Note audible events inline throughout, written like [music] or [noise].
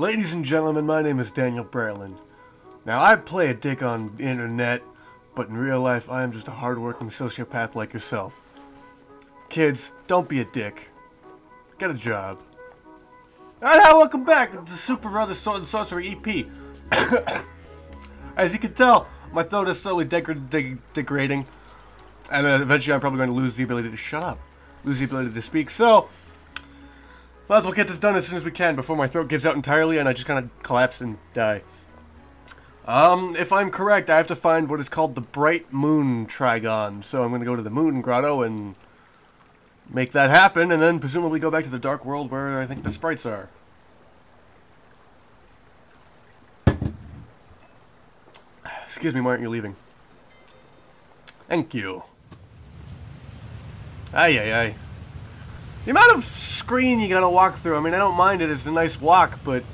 Ladies and gentlemen, my name is Daniel Breland. Now, I play a dick on the internet, but in real life, I am just a hardworking sociopath like yourself. Kids, don't be a dick. Get a job. Alright, welcome back to Super Brother Sword and Sworcery EP. [coughs] As you can tell, my throat is slowly degra deg degrading, and eventually I'm probably going to lose the ability to shut up, lose the ability to speak. So, might as well get this done as soon as we can before my throat gives out entirely and I just kind of collapse and die. Um, if I'm correct, I have to find what is called the Bright Moon Trigon. So I'm going to go to the Moon Grotto and make that happen, and then presumably go back to the Dark World where I think the sprites are. Excuse me, why aren't you leaving? Thank you. Aye, aye, ay. The amount of screen you gotta walk through, I mean, I don't mind it, it's a nice walk, but...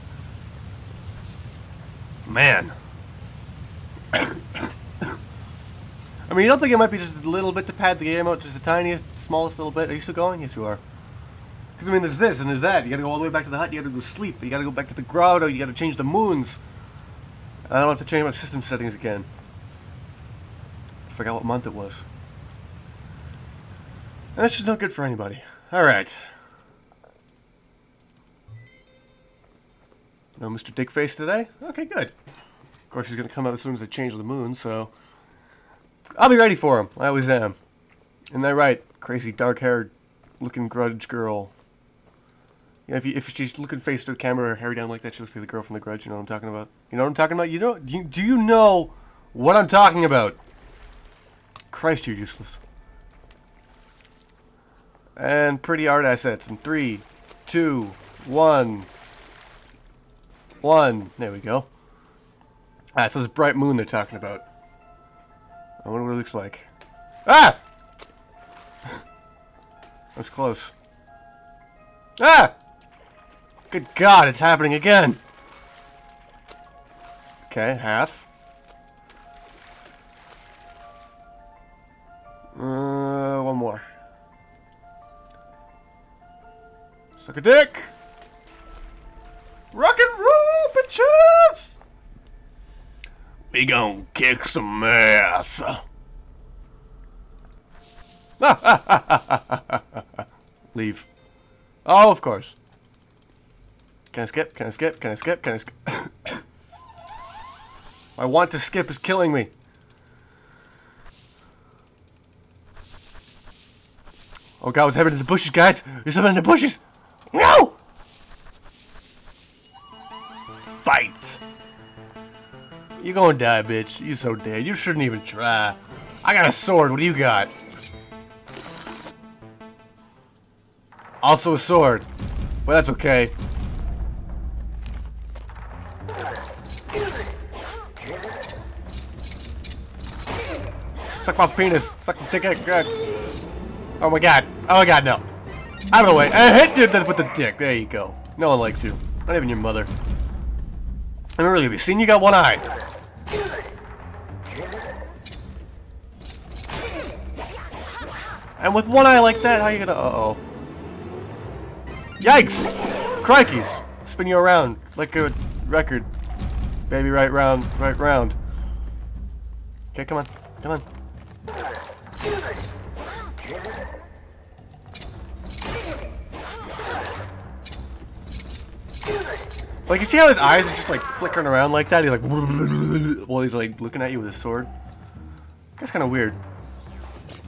Man. [coughs] I mean, you don't think it might be just a little bit to pad the game out, just the tiniest, smallest little bit? Are you still going? Yes, you are. Because, I mean, there's this and there's that. You gotta go all the way back to the hut, you gotta go sleep, you gotta go back to the grotto, you gotta change the moons. I don't have to change my system settings again. I forgot what month it was. And that's just not good for anybody. Alright. No Mr. Dickface today? Okay, good. Of course, he's going to come out as soon as I change the moon, so... I'll be ready for him. I always am. Isn't that right? Crazy dark-haired looking grudge girl. Yeah, if, you, if she's looking face to the camera, her hair down like that, she looks like the girl from The Grudge. You know what I'm talking about? You know what I'm talking about? You know? Do you, do you know what I'm talking about? Christ, you're useless. And pretty art assets in three, two, one, one. There we go. Ah, so it's bright moon they're talking about. I wonder what it looks like. Ah! [laughs] That's close. Ah! Good God, it's happening again. Okay, half. Uh, one more. Suck a dick! Rock and roll, bitches! We gon' kick some ass. [laughs] Leave. Oh, of course. Can I skip? Can I skip? Can I skip? Can I skip? [coughs] I want to skip is killing me. Oh god, what's happening in the bushes, guys? There's something in the bushes! No! Fight! You're gonna die, bitch. You so dead. You shouldn't even try. I got a sword. What do you got? Also a sword. Well, that's okay. Suck my penis. Suck my dick. Oh my god. Oh my god, no. Out of the way. I hit you with the dick. There you go. No one likes you. Not even your mother. I mean, really, you seen you got one eye? And with one eye like that, how you gonna... Uh-oh. Yikes! Crikeys! Spin you around like a record. Baby, right round, right round. Okay, come on. Come on. Like, you see how his eyes are just, like, flickering around like that? He's like, [laughs] while he's, like, looking at you with his sword. That's kind of weird.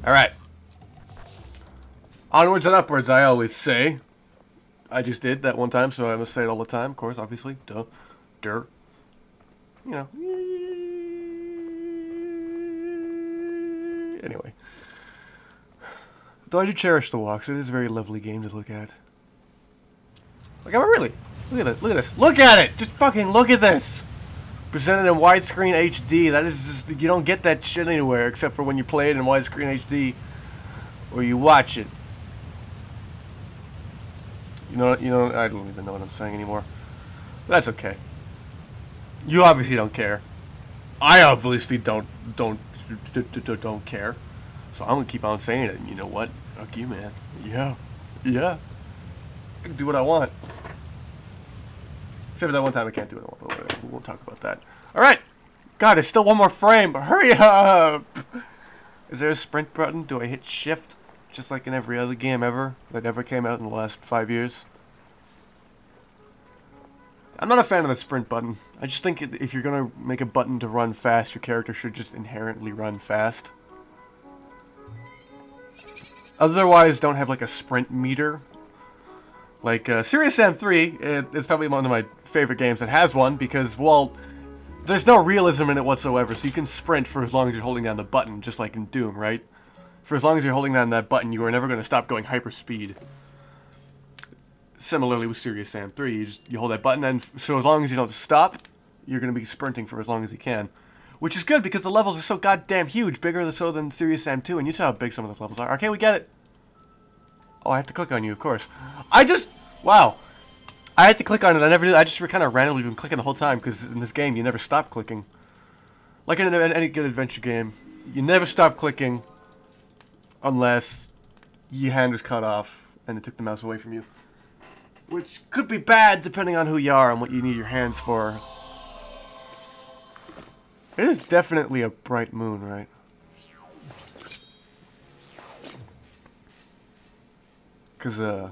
Alright. Onwards and upwards, I always say. I just did that one time, so I must say it all the time, of course, obviously. Duh. Dirt. You know. Anyway. Though I do cherish the walks, it is a very lovely game to look at. Like, am I really? Look at it. Look at this. Look at it. Just fucking look at this. Presented in widescreen HD. That is just you don't get that shit anywhere except for when you play it in widescreen HD or you watch it. You know. You know. I don't even know what I'm saying anymore. That's okay. You obviously don't care. I obviously don't don't don't care. So I'm gonna keep on saying it. And you know what? Fuck you, man. Yeah. Yeah. Do what I want. Except for that one time I can't do it. We won't talk about that. Alright! God, there's still one more frame, but hurry up! Is there a sprint button? Do I hit shift? Just like in every other game ever that ever came out in the last five years? I'm not a fan of the sprint button. I just think if you're gonna make a button to run fast, your character should just inherently run fast. Otherwise, don't have like a sprint meter. Like uh, Serious Sam 3 is probably one of my favorite games that has one because, well, there's no realism in it whatsoever, so you can sprint for as long as you're holding down the button, just like in Doom, right? For as long as you're holding down that button, you are never going to stop going hyperspeed. Similarly with Serious Sam 3, you just you hold that button, and so as long as you don't stop, you're going to be sprinting for as long as you can. Which is good because the levels are so goddamn huge, bigger than so than Serious Sam 2, and you saw how big some of those levels are. Okay, we get it. Oh, I have to click on you, of course. I just... Wow. I had to click on it. I never did. I just kind of randomly been clicking the whole time because in this game you never stop clicking. Like in any good adventure game, you never stop clicking unless your hand was cut off and it took the mouse away from you. Which could be bad depending on who you are and what you need your hands for. It is definitely a bright moon, right? Because, uh...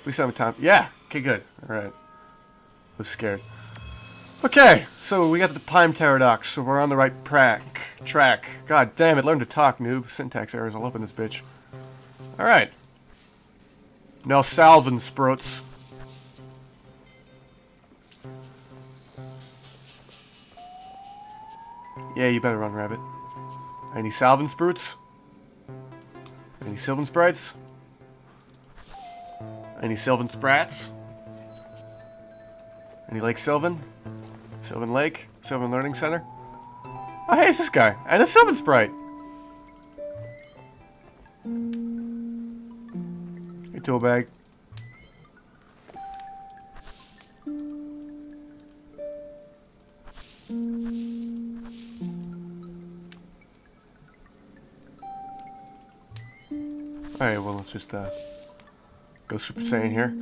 At least I'm time. Yeah! Okay, good. Alright. I was scared. Okay, so we got the Pime Paradox, so we're on the right track. Track. God damn it, learn to talk, noob. Syntax errors all up in this bitch. Alright. Now Sylvan Sprouts. Yeah, you better run, rabbit. Any Sylvan Sprouts? Any Sylvan Sprites? Any Sylvan Sprats? Any Lake Sylvan? Sylvan Lake? Sylvan Learning Center? Oh, hey, it's this guy. And a Sylvan Sprite. Your tool bag. Let's just uh, go Super Saiyan here.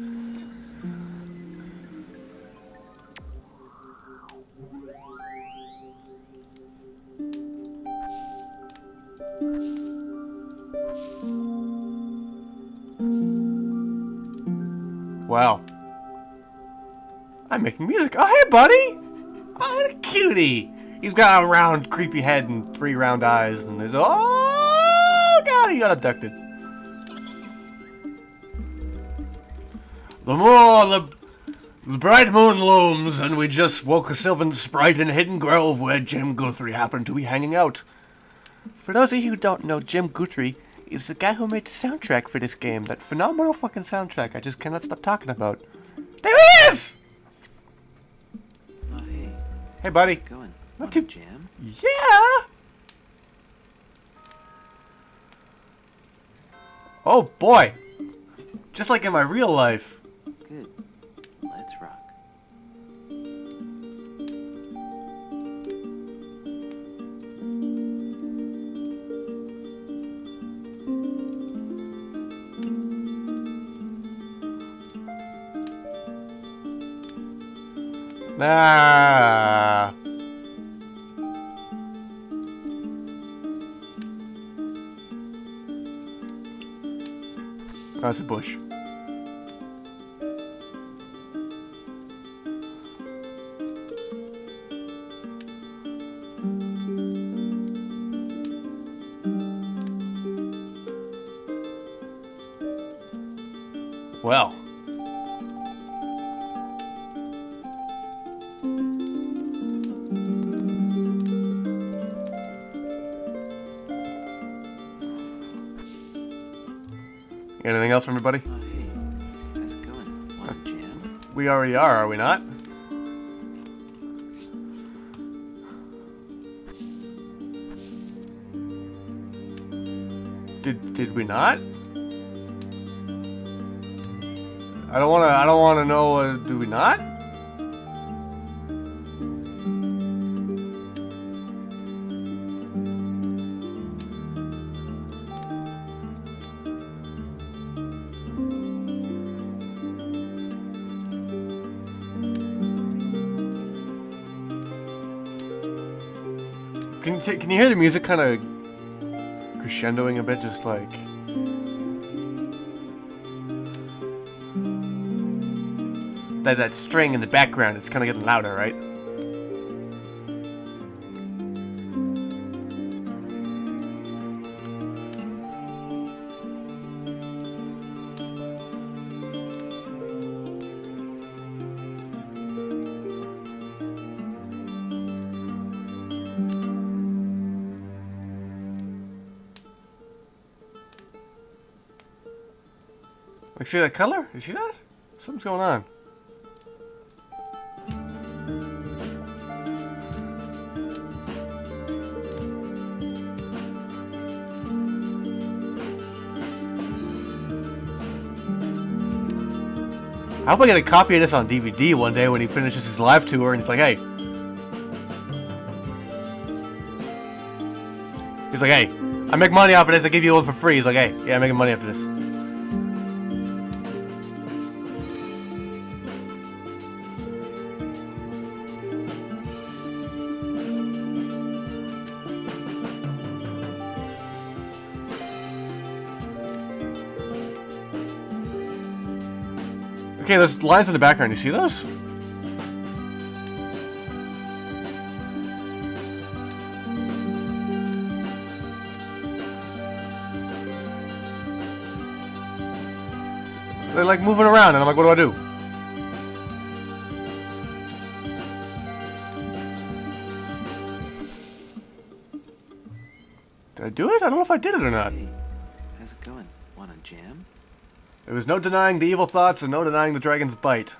Wow. I'm making music. Oh, hey, buddy! Oh, a cutie! He's got a round, creepy head and three round eyes, and there's... Oh, God, he got abducted. The more the, the bright moon looms, and we just woke a Sylvan Sprite in a Hidden Grove where Jim Guthrie happened to be hanging out. For those of you who don't know, Jim Guthrie is the guy who made the soundtrack for this game. That phenomenal fucking soundtrack I just cannot stop talking about. There he is! Oh, hey. Hey, buddy. How's it going? Not too- jam? Yeah! Oh boy! Just like in my real life. Good. Let's rock. Oh, nah. That's a bush. How's it going? Want jam? We already are, are we not? Did did we not? I don't wanna I don't wanna know uh, do we not? You hear the music kind of crescendoing a bit? Just like. That, that string in the background, it's kind of getting louder, right? See that color? You see that? Something's going on. I hope I get a copy of this on DVD one day when he finishes his live tour and he's like, hey. He's like, hey, I make money off of this, I give you one for free. He's like, hey, yeah, I'm making money off of this. Okay, those lines in the background, you see those? They're like moving around, and I'm like, what do I do? Did I do it? I don't know if I did it or not. Hey, how's it going? Want a jam? There was no denying the evil thoughts and no denying the dragon's bite.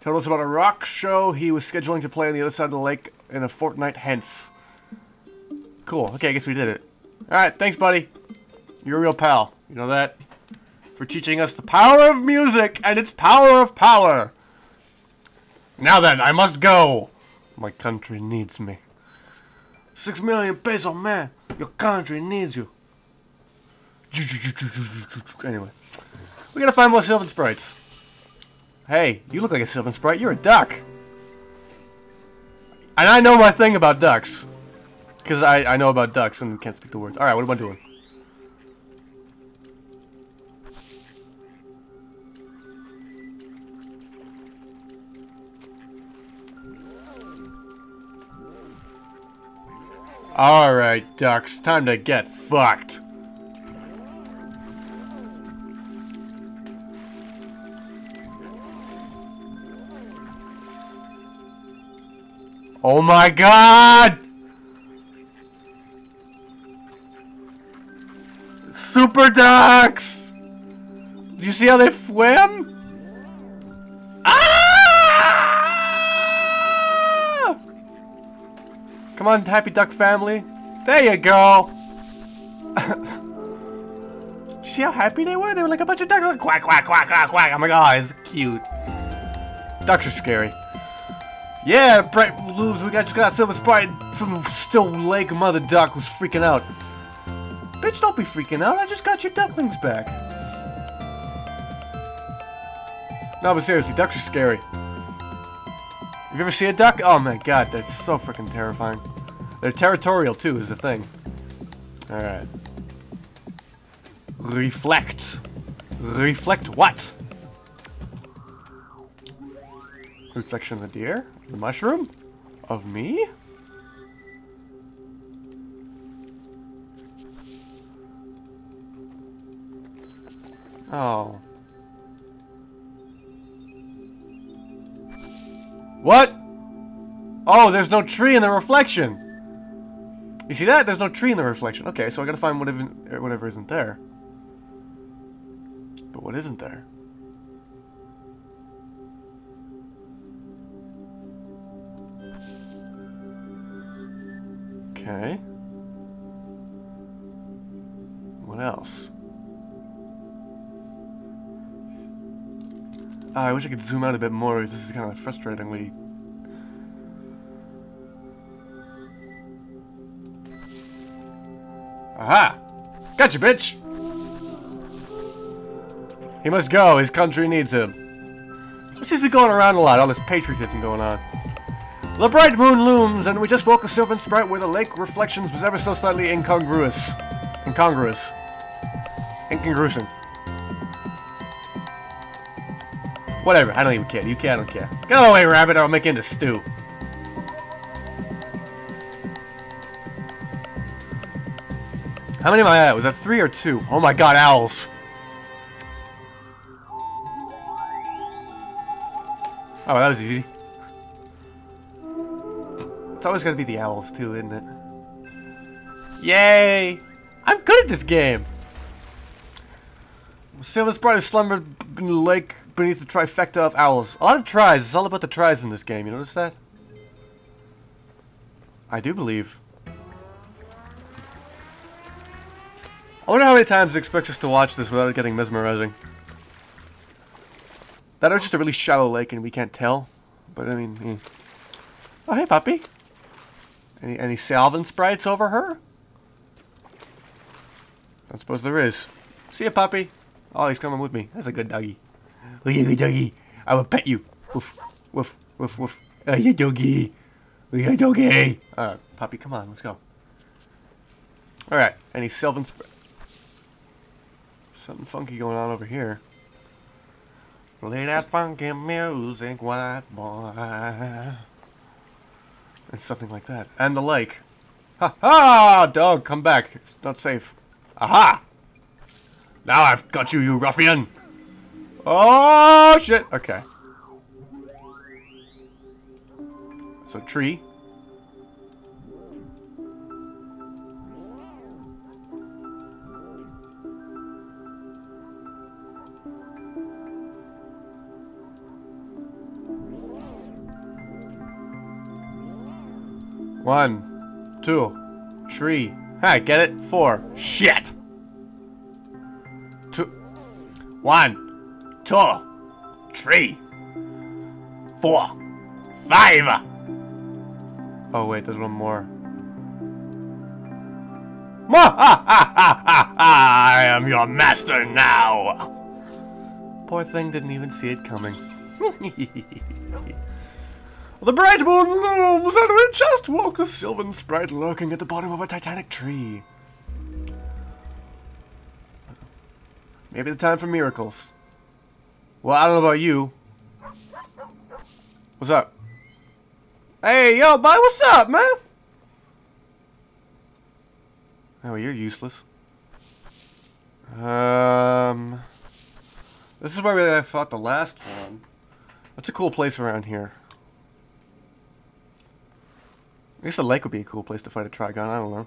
Told us about a rock show he was scheduling to play on the other side of the lake in a fortnight hence. Cool. Okay, I guess we did it. Alright, thanks, buddy. You're a real pal. You know that? For teaching us the power of music and its power of power. Now then, I must go. My country needs me. Six million peso, man. Your country needs you. Anyway. We gotta find more Sylvan Sprites. Hey, you look like a Sylvan Sprite. You're a duck. And I know my thing about ducks. Because I, I know about ducks and can't speak the words. Alright, what am I doing? Alright, ducks. Time to get fucked. Oh my god! Super ducks! Did you see how they swim? Ah! Come on, happy duck family. There you go. [laughs] see how happy they were? They were like a bunch of ducks. Like, quack, quack, quack, quack, quack. I'm like, oh, it's cute. Ducks are scary. Yeah, Bright Blues, we got just got Sylvan Sprite from Still Lake Mother Duck was freaking out. Bitch, don't be freaking out. I just got your ducklings back. No, but seriously, ducks are scary. You ever seen a duck? Oh my god, that's so freaking terrifying. They're territorial too, is the thing. Alright. Reflect. Reflect what? Reflection of the deer? The mushroom? Of me? Oh. What? Oh, there's no tree in the reflection. You see that? There's no tree in the reflection. Okay, so I gotta find whatever, whatever isn't there. But what isn't there? Okay. What else? Ah, I wish I could zoom out a bit more. This is kind of frustratingly. Aha! Gotcha, bitch! He must go. His country needs him. Let's just be going around a lot. All this patriotism going on. The bright moon looms, and we just woke a Sylvan Sprite where the lake reflections was ever so slightly incongruous. Incongruous. Incongruous. Whatever, I don't even care. You care, I don't care. Get away, rabbit, or I'll make you into stew. How many am I at? Was that three or two? Oh my god, owls. Oh, that was easy. It's always gonna be the owls too, isn't it? Yay! I'm good at this game! Sylvan Sprite slumbered in the lake beneath the trifecta of owls. A lot of tries. It's all about the tries in this game. You notice that? I do believe. I wonder how many times it expects us to watch this without it getting mesmerizing. That was just a really shallow lake and we can't tell. But I mean, eh. Oh, hey, puppy. Any, any Sylvan sprites over her? Don't suppose there is. See ya, puppy. Oh, he's coming with me. That's a good doggy. Oh, at me, doggy. I will pet you. Woof, woof, woof, woof. Oh, you doggy. Oh, Look at doggy. Alright, puppy, come on, let's go. Alright, any Sylvan sprites? Something funky going on over here. Play that funky music, white boy. And something like that. And the like. Ha ha! Dog, come back. It's not safe. Aha! Now I've got you, you ruffian! Oh, shit! Okay. So, tree. One, two, three. Hi, get it? Four. Shit! Two. One, two, three, four, five. Oh wait, there's one more. [laughs] I am your master now. Poor thing didn't even see it coming. [laughs] The bright moon looms, and we just woke a sylvan sprite lurking at the bottom of a titanic tree. Maybe the time for miracles. Well, I don't know about you. What's up? Hey, yo, bud, what's up, man? Oh, you're useless. Um, this is where I fought the last one. That's a cool place around here. I guess the lake would be a cool place to fight a Trigon. I don't know.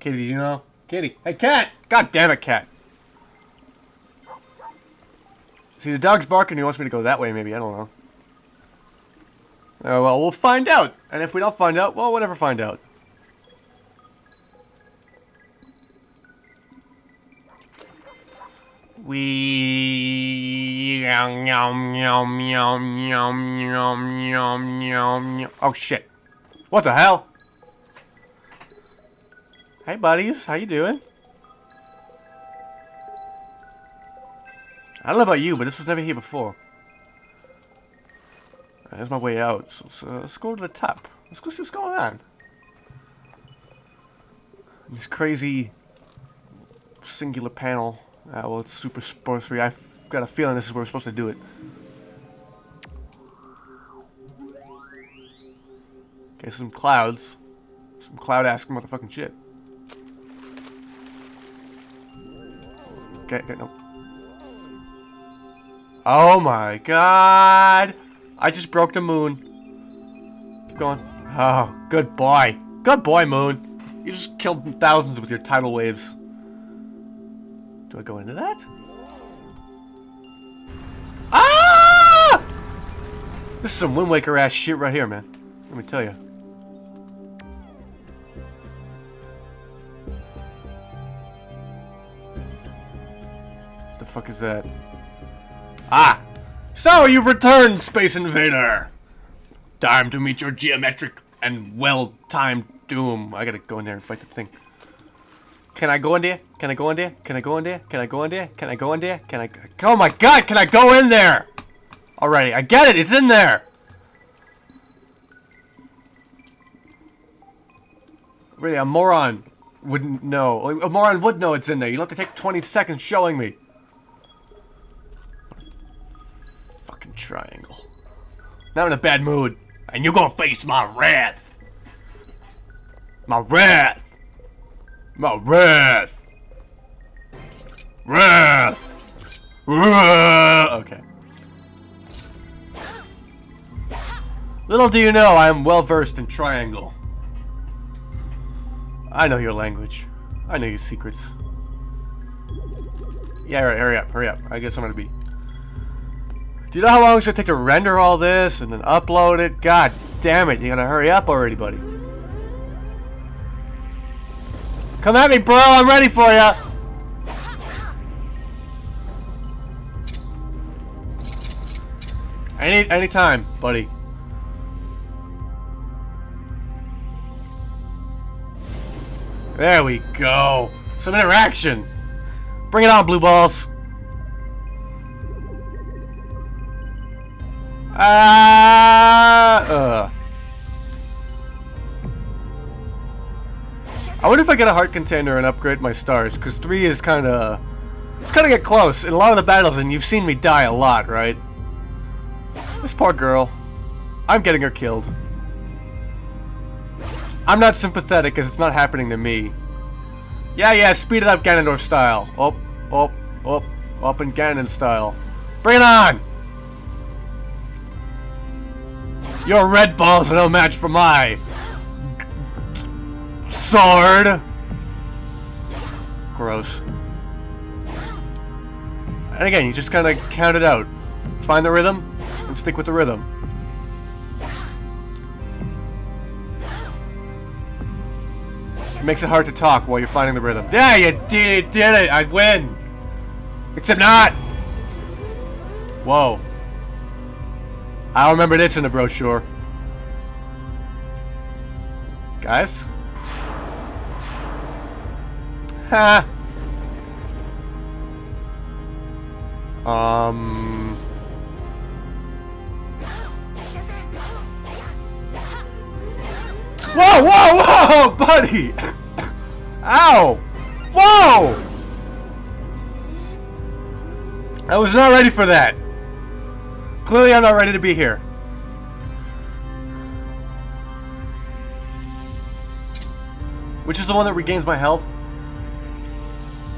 Kitty, do you know? Kitty. Hey, cat! God damn it, cat. See, the dog's barking. He wants me to go that way, maybe. I don't know. Oh, well, we'll find out. And if we don't find out, well, we'll never find out. Yum. Oh, shit. What the hell? Hey, buddies. How you doing? I don't know about you, but this was never here before. Uh, There's my way out. So, so let's go to the top. Let's go see what's going on. This crazy singular panel. Uh, well, it's super sportsy. I've got a feeling this is where we're supposed to do it. Okay, some clouds. Some cloud-ass motherfucking shit. Okay, okay, no. Oh my god! I just broke the moon. Keep going. Oh, good boy. Good boy, moon. You just killed thousands with your tidal waves. Do I go into that? Ah! This is some Wind Waker ass shit right here, man. Let me tell you. The fuck is that? Ah! So you've returned, Space Invader! Time to meet your geometric and well-timed doom. I gotta go in there and fight the thing. Can I go in there? Can I go in there? Can I go in there? Can I go in there? Can I go in there? Can I? Oh my God! Can I go in there? Alrighty, I get it. It's in there. Really, a moron wouldn't know. A moron would know it's in there. You don't have to take 20 seconds showing me. Fucking triangle. Now I'm in a bad mood, and you're gonna face my wrath. My wrath. My wrath. Wrath. Wrath. Okay. Little do you know, I am well versed in triangle. I know your language. I know your secrets. Yeah, right, hurry up, hurry up. I guess I'm gonna be. Do you know how long it's gonna take to render all this and then upload it? God damn it, you gotta hurry up already, buddy. Come at me, bro, I'm ready for ya! Any any time, buddy. There we go. Some interaction. Bring it on, blue balls. Ah, uh. I wonder if I get a heart container and upgrade my stars, because 3 is kind of... It's kind of get close. In a lot of the battles, and you've seen me die a lot, right? This poor girl. I'm getting her killed. I'm not sympathetic because it's not happening to me. Yeah, yeah, speed it up Ganondorf style. Up, up, up, up in Ganon style. Bring it on! Your red balls are no match for my sword. Gross. And again, you just kind of count it out. Find the rhythm, and stick with the rhythm. It makes it hard to talk while you're finding the rhythm. Yeah, you did it, did it, I win! Except not! Whoa. I'll remember this in the brochure. Guys? Ha! [laughs] Um... Whoa, whoa, whoa, [laughs] buddy! [coughs] Ow! Whoa! I was not ready for that. Clearly I'm not ready to be here. Which is the one that regains my health?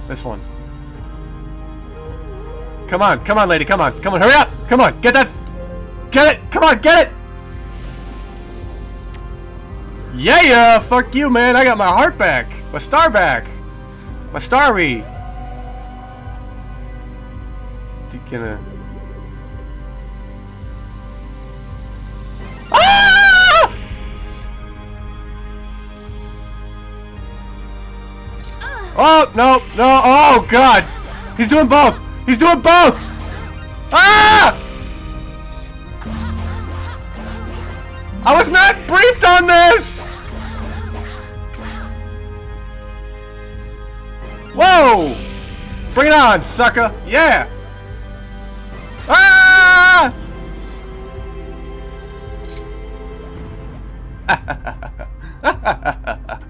This one. Come on, come on, lady, come on, come on, hurry up! Come on, get that... Get it! Come on, get it! Yeah, yeah, fuck you, man. I got my heart back. My star back. My starry. Gonna... Oh, no, no, oh, God. He's doing both. He's doing both. Ah! I was not briefed on this! Whoa! Bring it on, sucker! Yeah! Ah!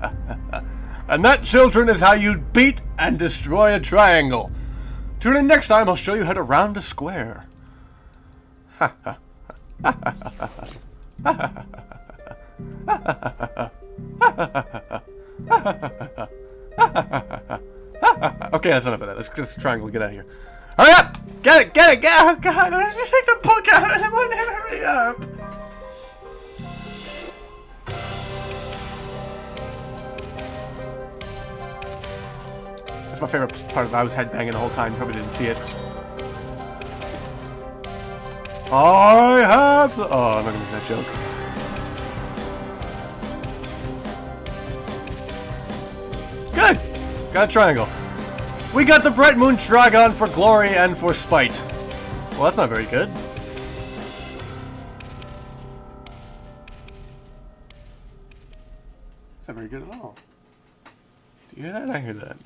[laughs] and that, children, is how you beat and destroy a triangle. Tune in next time, I'll show you how to round a square. Ha [laughs] ha okay, that's enough of that. Let's, let's triangle get out of here. Hurry up! Get it! Get it! Get it! Oh god! Let's just take the book out and everyone hurry up! That's my favorite part of I was headbanging the whole time. Probably didn't see it. I have the. Oh, I'm not gonna make that joke. Good! Got a triangle. We got the Bright Moon Trigon for glory and for spite. Well, that's not very good. That's not very good at all. You? I hear that.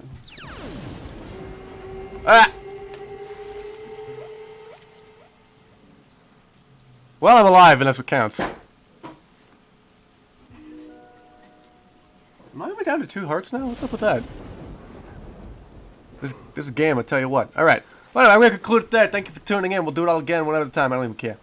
Ah! Well, I'm alive, and that's what counts. Am I only down to two hearts now? What's up with that? This, this game, I'll tell you what. Alright. Well, I'm going to conclude it there. Thank you for tuning in. We'll do it all again one at a time. I don't even care.